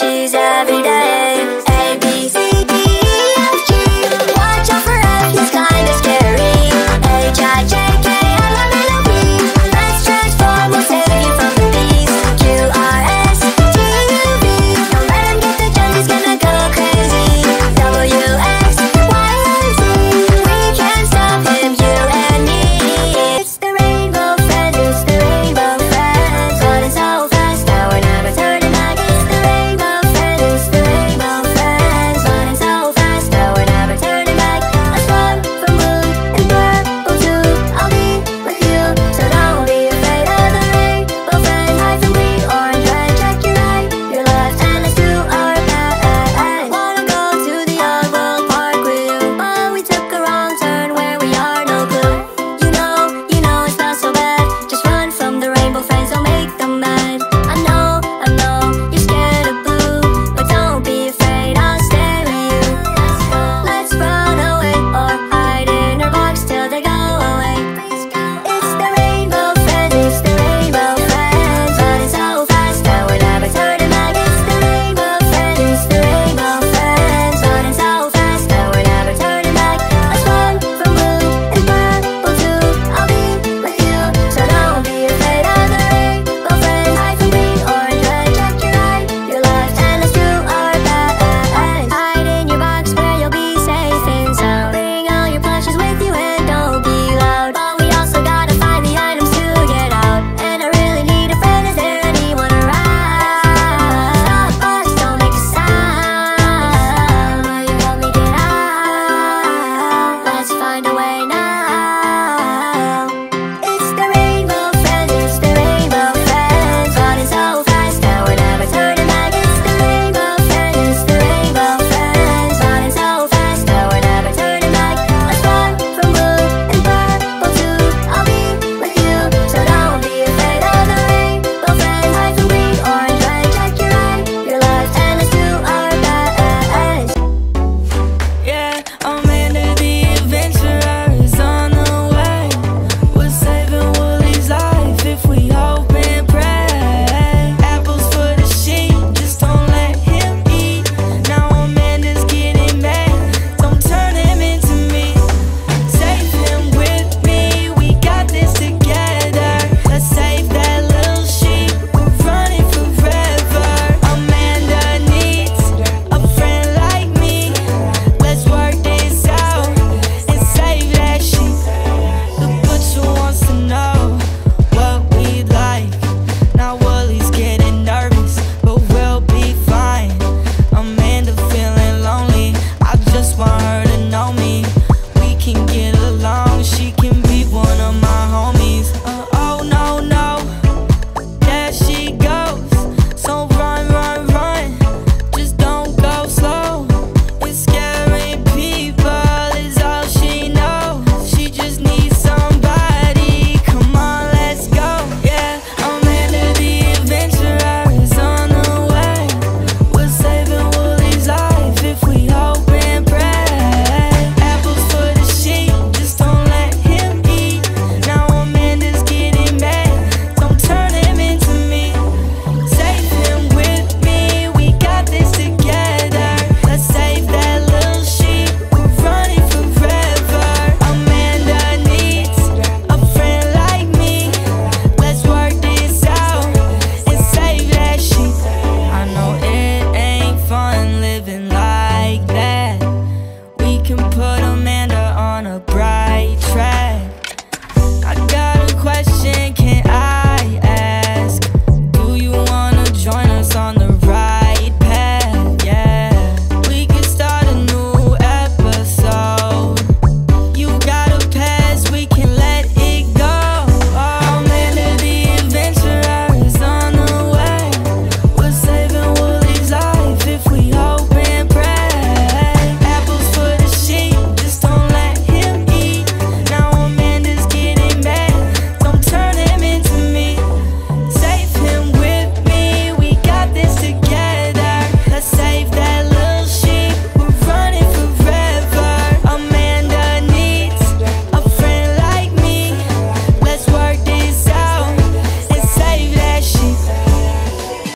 she's every day.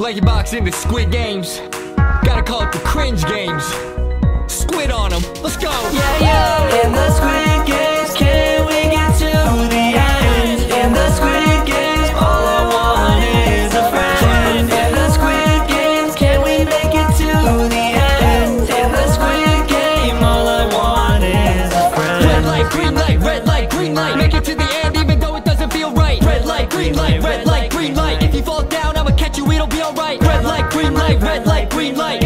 LankyBox into Squid Games. Gotta call it the cringe games. Squid on them. Let's go. Yeah, yeah. In the squid. green light.